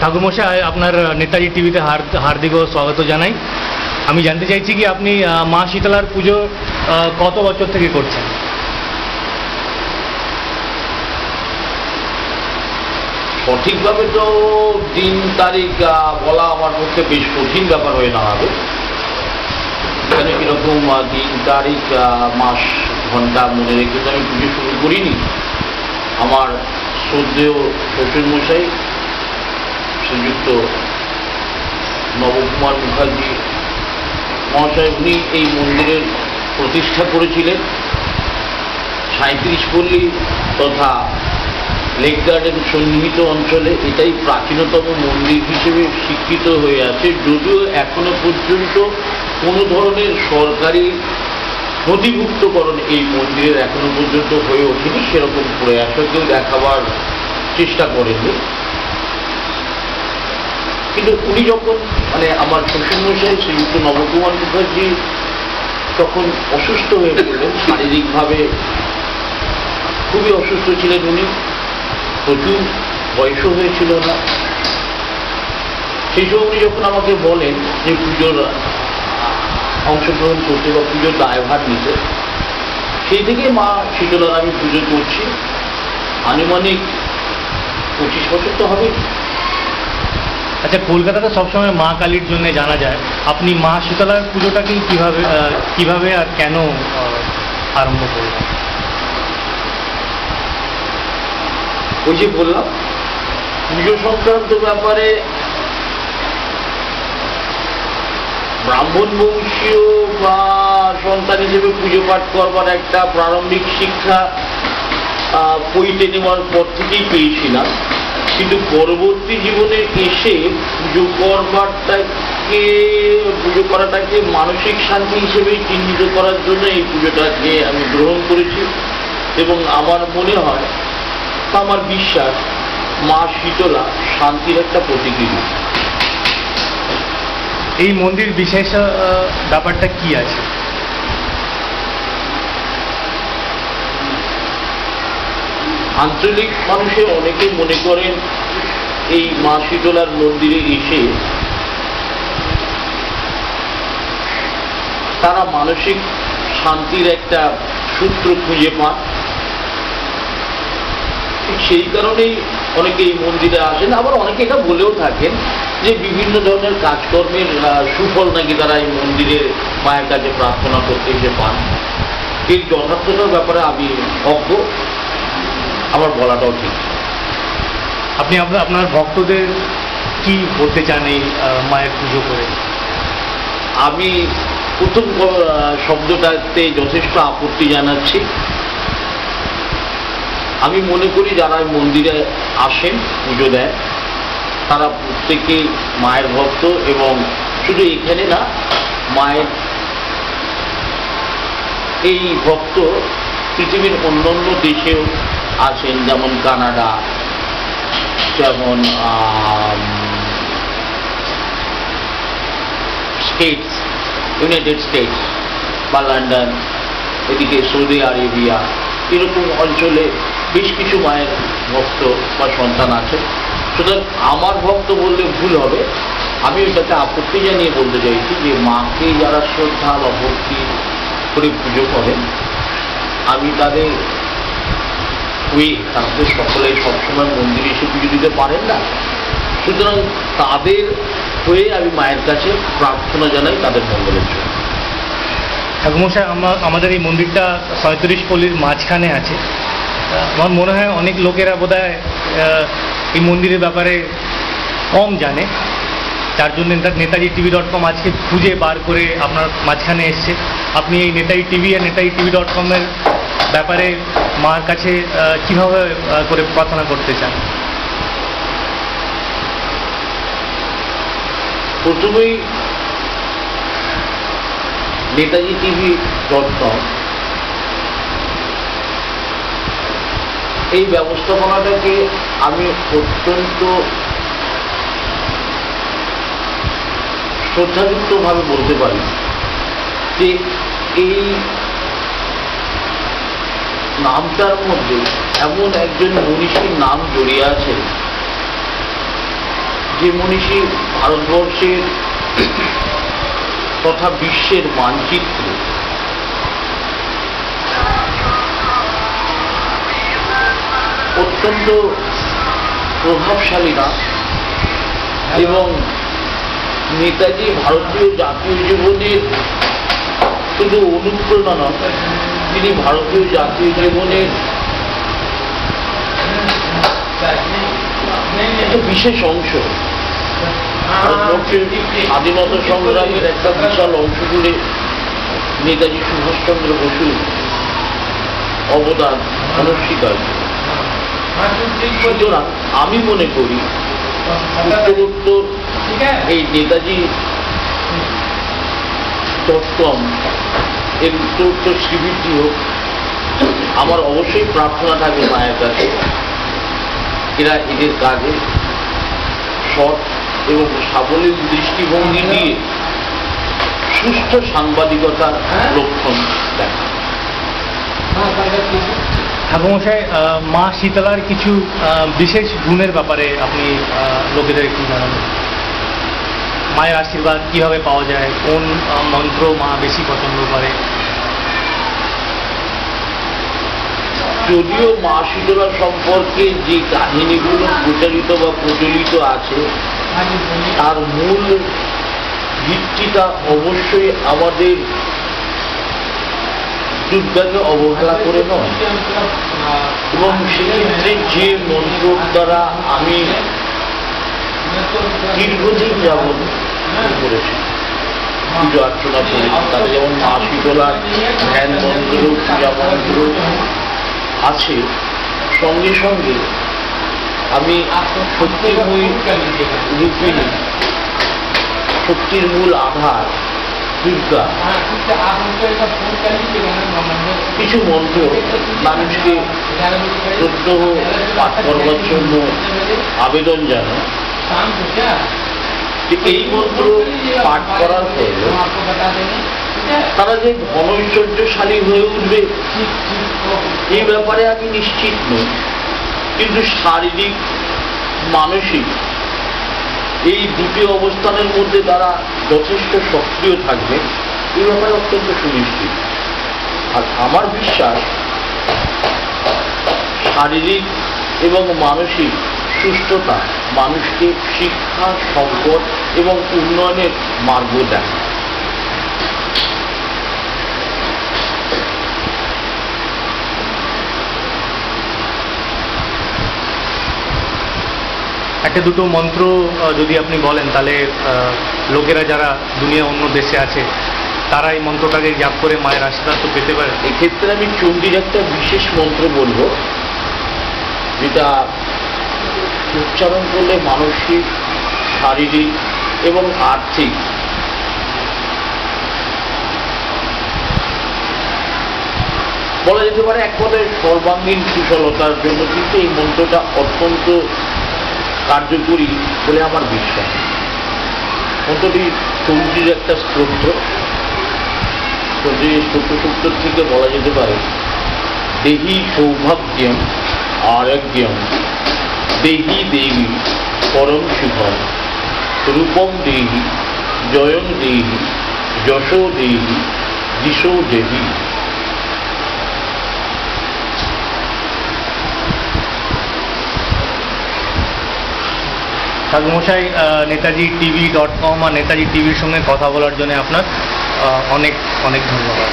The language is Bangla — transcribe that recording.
ঠাকুরমশাই, আপনার নেতাজি টিভিতে হার্দিক ও স্বাগত জানাই। আমি জানতে চাইছি কি আপনি মা শীতলার পুজো কত বছর থেকে করছেন? সঠিকভাবে তো দিন তারিখ বলা আমার পক্ষে বেশ কঠিন ব্যাপার হয়ে দাঁড়াবে। এখানে কীরকম দিন তারিখ মাস, ঘণ্টা মনে রেখে আমি পুজো শুরু করিনি। আমার শ্রদ্ধেয় শ্বশুরমশাই শ্রীযুক্ত নবকুমার মুখার্জি মহাশয় উনি এই মন্দিরের প্রতিষ্ঠা করেছিলেন। সাঁত্রিশ পল্লী তথা লেক গার্ডেন সন্নিহিত অঞ্চলে এটাই প্রাচীনতম মন্দির হিসেবে স্বীকৃত হয়ে আছে, যদিও এখনও পর্যন্ত কোনো ধরনের সরকারি নথিভুক্তকরণ এই মন্দিরের এখনও পর্যন্ত হয়ে ওঠেনি, সেরকম প্রয়াসও কেউ দেখাবার চেষ্টা করেননি। কিন্তু উনি যখন মানে আমার শ্বশুরমশাই শ্রীযুক্ত নবকুমার মুখার্জি তখন অসুস্থ হয়ে পড়লেন, শারীরিকভাবে খুবই অসুস্থ ছিলেন উনি, প্রচুর বয়সও হয়েছিল না। সেই সময় উনি যখন আমাকে বলেন যে পুজোর অংশগ্রহণ করতে বা পুজোর দায়ভার নিতে। সেই থেকে মা শীতলার আমি পুজো করছি। আনুমানিক পঁচিশ বছর তো হবে আচ্ছা কলকাতাতে সবসময় মা কালীর জন্য জানা যায়। আপনি মা শীতলার পুজোটাকে কীভাবে কীভাবে আর কেন আরম্ভ করলেন? ওই যে বললাম পুজো সংক্রান্ত ব্যাপারে ব্রাহ্মণ বংশীয় বা সন্তান হিসেবে পুজো পাঠ করবার একটা প্রারম্ভিক শিক্ষা বইতে নেওয়ার পর থেকেই পেয়েছিলাম। কিন্তু পরবর্তী জীবনে এসে পুজো করবারটাকে, পুজো করাটাকে মানসিক শান্তি হিসেবেই চিহ্নিত করার জন্য এই পুজোটাকে আমি গ্রহণ করেছি এবং আমার মনে হয়, আমার বিশ্বাস, মা শীতলা শান্তির একটা প্রতীকী এই মন্দির বিশেষ ব্যাপারটা কি আছে? আঞ্চলিক মানুষে অনেকে মনে করেন এই মা শীতলার মন্দিরে এসে তারা মানসিক শান্তির একটা সূত্র খুঁজে পান। সেই কারণেই অনেকে এই মন্দিরে আসেন। আবার অনেকে এটা বলেও থাকেন যে বিভিন্ন ধরনের কাজকর্মের সুফল নাকি তারা এই মন্দিরে মায়ের কাছে প্রার্থনা করতে এসে পান। এর যথার্থতার ব্যাপারে আমি অজ্ঞ আমার বলাটাও ঠিক। আপনি আপনার আপনার ভক্তদের কি বলতে চান এই মায়ের পুজো করে? আমি প্রথম শব্দটাতে যথেষ্ট আপত্তি জানাচ্ছি। আমি মনে করি যারা মন্দিরে আসেন পুজো দেয় তারা প্রত্যেকেই মায়ের ভক্ত এবং শুধু এখানে না, মায়ের এই ভক্ত পৃথিবীর অন্যান্য দেশেও আছেন, যেমন কানাডা, যেমন স্টেটস, ইউনাইটেড স্টেটস বা লন্ডন, এদিকে সৌদি আরেবিয়া, এরকম অঞ্চলে বেশ কিছু মায়ের ভক্ত বা সন্তান আছে সুতরাং আমার ভক্ত বললে ভুল হবে। আমি এটাকে আপত্তি জানিয়ে বলতে চাইছি যে মাকে যারা শ্রদ্ধা বা ভক্তি করে পুজো করেন, আমি তাদের ওই তাদের সকলে সবসময় মন্দিরে এসে পুজো দিতে পারেন না। সুতরাং তাদের হয়ে আমি মায়ের কাছে প্রার্থনা জানাই তাদের মঙ্গলের জন্য। ঠাকুমশাই আমার আমাদের এই মন্দিরটা সয়ত্রিশ পল্লীর মাঝখানে আছে। আমার মনে হয় অনেক লোকেরা বোধ এই মন্দিরের ব্যাপারে কম জানে। তার জন্য নেতা- নেতাজি টিভি ডট কম আজকে খুঁজে বার করে আপনার মাঝখানে এসছে। আপনি এই নেতাজি টিভি আর নেতাজি টিভি ডট কমের ব্যাপারে মার কাছে কীভাবে করে প্রার্থনা করতে চান? প্রথমেই নেতাজি টিভি ডট কম এই ব্যবস্থাপনাটাকে আমি অত্যন্ত শ্রদ্ধাযুক্তভাবে বলতে পারি যে এই নামটার মধ্যে এমন একজন মনীষীর নাম জড়িয়ে আছে যে মনীষী ভারতবর্ষের তথা বিশ্বের মানচিত্র অত্যন্ত প্রভাবশালী নাম এবং নেতাজি ভারতীয় জাতীয় জীবনের শুধু অনুপ্রেরণা নয় তিনি ভারতীয় জাতীয় জীবনের বিশেষ অংশ। স্বাধীনতা সংগ্রামের একটা বিশাল অংশ জুড়ে নেতাজি সুভাষচন্দ্র বসু অবদান অনস্বীকার্য। সুতরাং আমি মনে করি উত্তরোত্তর এই নেতাজি ডট কম এর উত্তরোত্তর শিবিরটি হোক আমার অবশ্যই প্রার্থনা থাকবে মায়ের কাছে। এরা এদের কাজে সৎ এবং সাবলীল দৃষ্টিভঙ্গি দিয়ে সুস্থ সাংবাদিকতার লক্ষণ দেখা ঠাকুমশাই মা শীতলার কিছু বিশেষ গুণের ব্যাপারে আপনি লোকেদের একটু জানাবেন মায়ের আশীর্বাদ কীভাবে পাওয়া যায়? কোন মন্ত্র মা বেশি পছন্দ করে? যদিও মা শীতলা সম্পর্কে যে কাহিনীগুলো প্রচারিত বা প্রচলিত আছে তার মূল ভিত্তিটা অবশ্যই আমাদের দুর্গাকে অবহেলা করে নয়। এবং সেক্ষেত্রে যে মন্ত্র দ্বারা আমি দীর্ঘদিন যাবৎ করেছি, পুজো অর্চনা করেছি তাতে যেমন মা শীতলার ধ্যান মন্ত্র পূজা মন্ত্র আছে, সঙ্গে সঙ্গে আমি শক্তির মূল শক্তির মূল আধার কিছু মন্ত্র, মানুষকে প্রত্যহ পাঠ করবার জন্য আবেদন জানায় এই মন্ত্র পাঠ করার পরে তারা যে ধনৈশ্বর্যশালী হয়ে উঠবে এই ব্যাপারে আমি নিশ্চিত নই। কিন্তু শারীরিক, মানসিক এই দুটি অবস্থানের মধ্যে তারা যথেষ্ট সক্রিয় থাকবে, এই ব্যাপারে অত্যন্ত সুনিশ্চিত। আর আমার বিশ্বাস, শারীরিক এবং মানসিক সুস্থতা মানুষকে শিক্ষা, সম্পদ এবং উন্নয়নের মার্গ দেয়। একটা দুটো মন্ত্র যদি আপনি বলেন, তাহলে লোকেরা যারা দুনিয়া অন্য দেশে আছে, তারা এই মন্ত্রটাকে জাপ করে মায়ের আশীর্বাদ পেতে পারে। এক্ষেত্রে আমি চণ্ডীর একটা বিশেষ মন্ত্র বলব, যেটা উচ্চারণ করলে মানসিক, শারীরিক এবং আর্থিক বলা যেতে পারে এক কথায় সর্বাঙ্গীন কুশলতার জন্য কিন্তু এই মন্ত্রটা অত্যন্ত কার্যকরী বলে আমার বিশ্বাস। মন্ত্রটি চণ্ডীর একটা চণ্ডীর স্তোত্র সূত্র থেকে বলা যেতে পারে, দেহি সৌভাগ্যম আরোগ্যম, দেহি দেবী পরম শুভম, রূপম দেহি জয়ং দেহি, যশো দেহি, দিশো দেহি। ঠাকুমশাই নেতাজি টিভি ডট কম আর নেতাজি টিভির সঙ্গে কথা বলার জন্য আপনার অনেক অনেক ধন্যবাদ।